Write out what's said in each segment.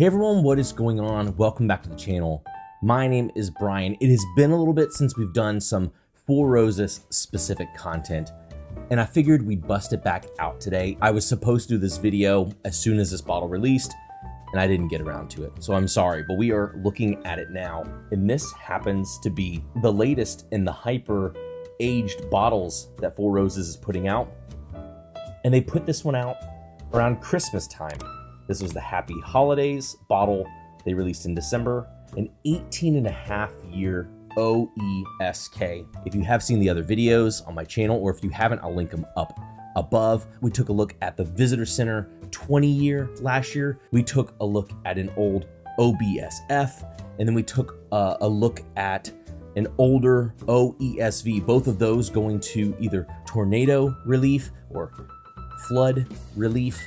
Hey everyone, what is going on? Welcome back to the channel. My name is Brian. It has been a little bit since we've done some Four Roses specific content, and I figured we'd bust it back out today. I was supposed to do this video as soon as this bottle released, and I didn't get around to it, so I'm sorry, but we are looking at it now. And this happens to be the latest in the hyper aged bottles that Four Roses is putting out. And they put this one out around Christmas time. This was the Happy Holidays bottle they released in December, an 18 and a half year OESK. If you have seen the other videos on my channel, or if you haven't, I'll link them up above. We took a look at the Visitor Center 20 year last year. We took a look at an old OBSF, and then we took a, a look at an older OESV, both of those going to either tornado relief or flood relief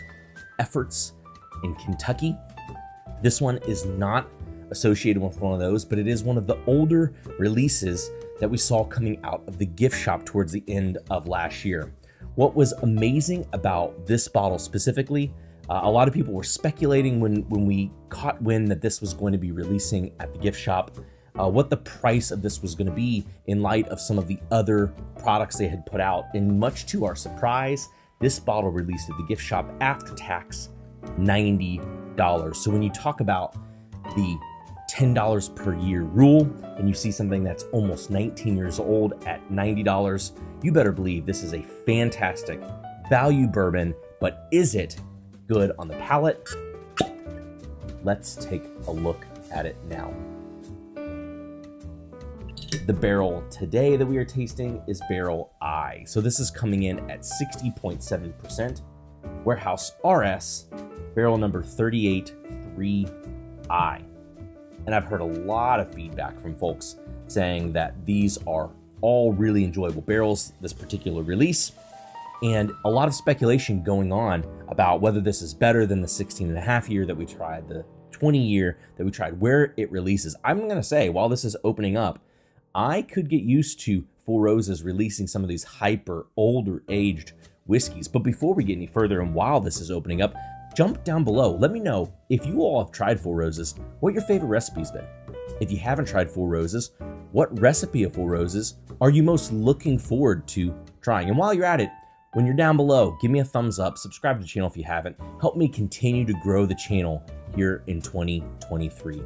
efforts in Kentucky. This one is not associated with one of those, but it is one of the older releases that we saw coming out of the gift shop towards the end of last year. What was amazing about this bottle specifically, uh, a lot of people were speculating when, when we caught wind that this was going to be releasing at the gift shop, uh, what the price of this was going to be in light of some of the other products they had put out. And much to our surprise, this bottle released at the gift shop after tax $90. So when you talk about the $10 per year rule and you see something that's almost 19 years old at $90, you better believe this is a fantastic value bourbon, but is it good on the palate? Let's take a look at it now. The barrel today that we are tasting is Barrel I. So this is coming in at 60.7%. Warehouse RS barrel number 383i. And I've heard a lot of feedback from folks saying that these are all really enjoyable barrels, this particular release, and a lot of speculation going on about whether this is better than the 16 and a half year that we tried, the 20 year that we tried, where it releases. I'm going to say, while this is opening up, I could get used to Four Roses releasing some of these hyper older aged whiskeys. But before we get any further, and while this is opening up, Jump down below. Let me know if you all have tried Four Roses, what your favorite recipe's been. If you haven't tried Four Roses, what recipe of Four Roses are you most looking forward to trying? And while you're at it, when you're down below, give me a thumbs up, subscribe to the channel if you haven't. Help me continue to grow the channel here in 2023.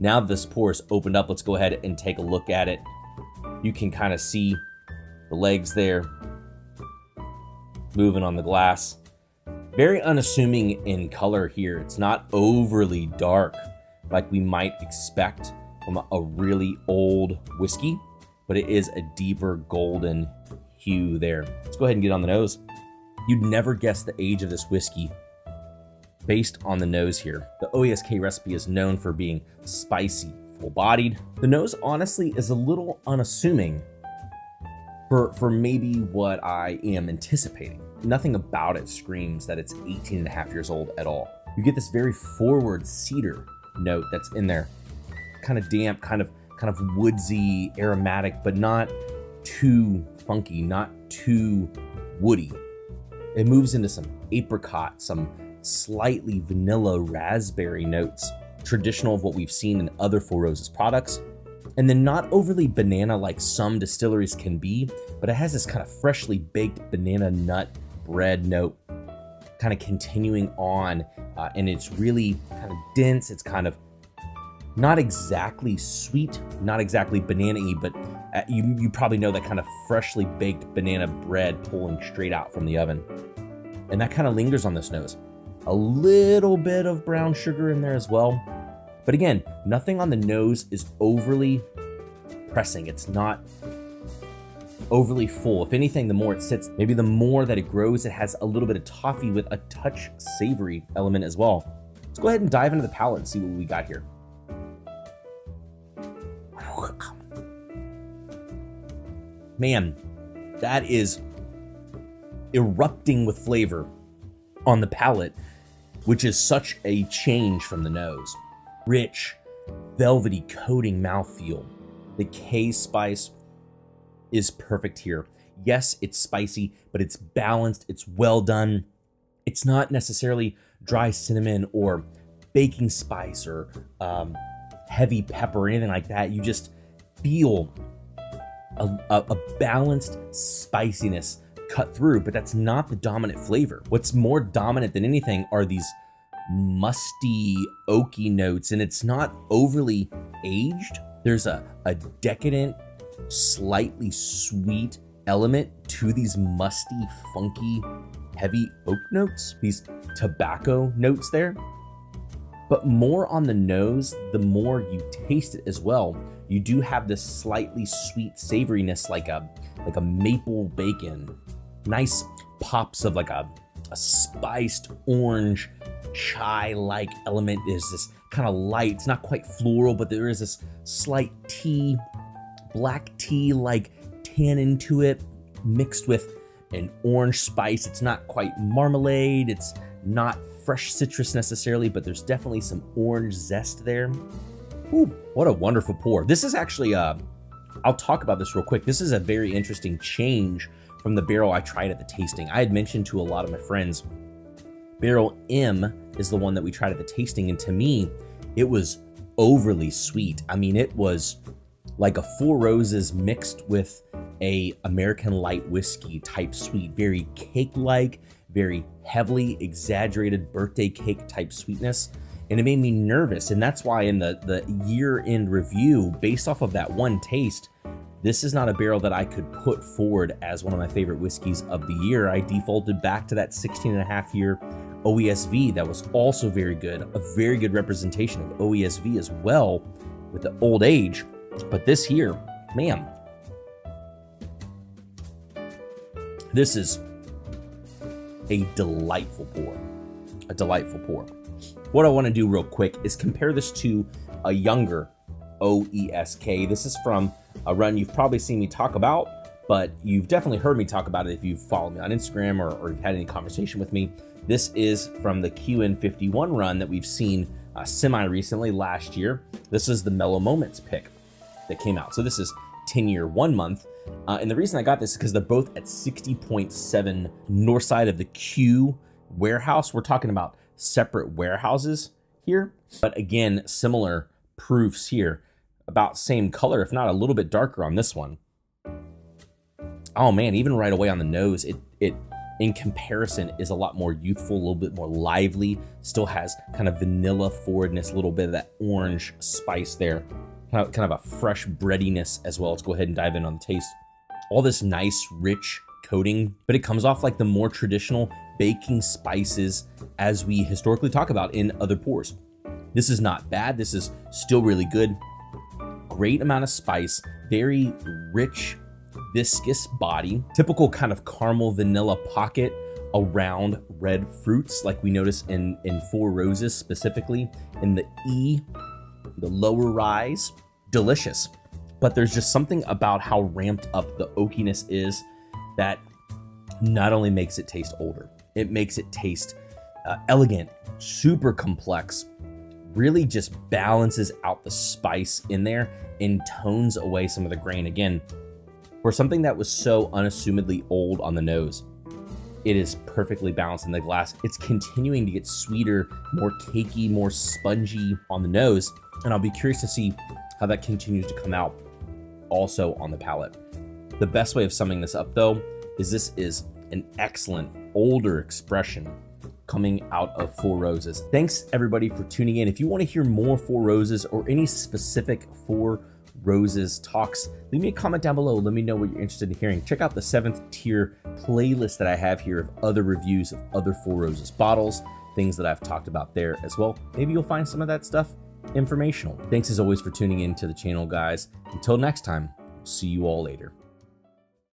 Now this pour is opened up, let's go ahead and take a look at it. You can kind of see the legs there moving on the glass. Very unassuming in color here. It's not overly dark like we might expect from a really old whiskey, but it is a deeper golden hue there. Let's go ahead and get on the nose. You'd never guess the age of this whiskey based on the nose here. The OESK recipe is known for being spicy, full-bodied. The nose honestly is a little unassuming for, for maybe what I am anticipating. Nothing about it screams that it's 18 and a half years old at all. You get this very forward cedar note that's in there. Kind of damp, kind of kind of woodsy, aromatic, but not too funky, not too woody. It moves into some apricot, some slightly vanilla raspberry notes, traditional of what we've seen in other Four Roses products, and then not overly banana like some distilleries can be, but it has this kind of freshly baked banana nut bread note kind of continuing on, uh, and it's really kind of dense. It's kind of not exactly sweet, not exactly banana-y, but uh, you, you probably know that kind of freshly baked banana bread pulling straight out from the oven. And that kind of lingers on this nose. A little bit of brown sugar in there as well. But again, nothing on the nose is overly pressing. It's not overly full. If anything, the more it sits, maybe the more that it grows, it has a little bit of toffee with a touch savory element as well. Let's go ahead and dive into the palate and see what we got here. Man, that is erupting with flavor on the palate, which is such a change from the nose. Rich, velvety coating mouthfeel. The K spice is perfect here. Yes, it's spicy, but it's balanced, it's well done. It's not necessarily dry cinnamon or baking spice or um, heavy pepper or anything like that. You just feel a, a, a balanced spiciness cut through, but that's not the dominant flavor. What's more dominant than anything are these musty, oaky notes, and it's not overly aged. There's a, a decadent, slightly sweet element to these musty, funky, heavy oak notes, these tobacco notes there. But more on the nose, the more you taste it as well. You do have this slightly sweet savoriness like a like a maple bacon. Nice pops of like a, a spiced orange chai-like element. There's this kind of light, it's not quite floral, but there is this slight tea, black tea-like tannin to it, mixed with an orange spice. It's not quite marmalade, it's not fresh citrus necessarily, but there's definitely some orange zest there. Ooh, what a wonderful pour. This is actually, uh, I'll talk about this real quick. This is a very interesting change from the barrel I tried at the tasting. I had mentioned to a lot of my friends, barrel M is the one that we tried at the tasting, and to me, it was overly sweet. I mean, it was like a Four Roses mixed with a American light whiskey type sweet, very cake-like, very heavily exaggerated birthday cake type sweetness. And it made me nervous. And that's why in the, the year end review, based off of that one taste, this is not a barrel that I could put forward as one of my favorite whiskeys of the year. I defaulted back to that 16 and a half year OESV that was also very good, a very good representation of OESV as well with the old age. But this here, man, this is a delightful pour. A delightful pour. What I want to do real quick is compare this to a younger OESK. This is from a run you've probably seen me talk about, but you've definitely heard me talk about it if you've followed me on Instagram or, or you've had any conversation with me. This is from the QN51 run that we've seen uh, semi recently last year. This is the Mellow Moments pick that came out. So this is 10 year, one month. Uh, and the reason I got this is because they're both at 60.7 north side of the Q warehouse. We're talking about separate warehouses here, but again, similar proofs here. About same color, if not a little bit darker on this one. Oh man, even right away on the nose, it it in comparison is a lot more youthful, a little bit more lively, still has kind of vanilla forwardness, a little bit of that orange spice there kind of, kind of a fresh breadiness as well. Let's go ahead and dive in on the taste. All this nice, rich coating, but it comes off like the more traditional baking spices as we historically talk about in other pours. This is not bad. This is still really good. Great amount of spice, very rich, viscous body, typical kind of caramel vanilla pocket around red fruits like we notice in, in Four Roses specifically in the E, the lower rise delicious. But there's just something about how ramped up the oakiness is that not only makes it taste older, it makes it taste uh, elegant, super complex, really just balances out the spice in there and tones away some of the grain. Again, for something that was so unassumedly old on the nose, it is perfectly balanced in the glass. It's continuing to get sweeter, more cakey, more spongy on the nose. And I'll be curious to see how that continues to come out also on the palate. The best way of summing this up though is this is an excellent older expression coming out of Four Roses. Thanks everybody for tuning in. If you want to hear more Four Roses or any specific Four Roses talks, leave me a comment down below. Let me know what you're interested in hearing. Check out the seventh tier playlist that I have here of other reviews of other Four Roses bottles, things that I've talked about there as well. Maybe you'll find some of that stuff informational. Thanks as always for tuning in to the channel, guys. Until next time, see you all later.